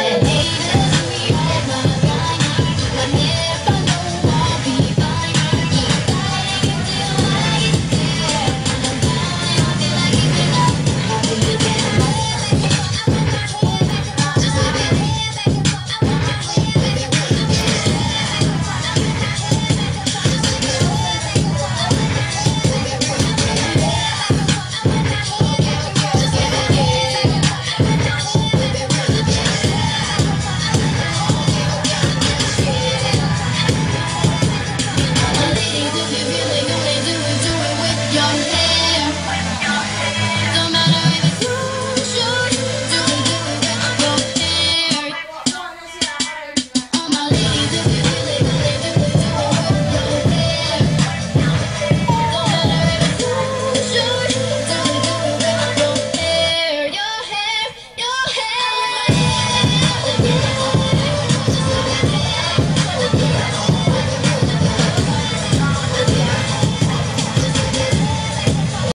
Hey, hey,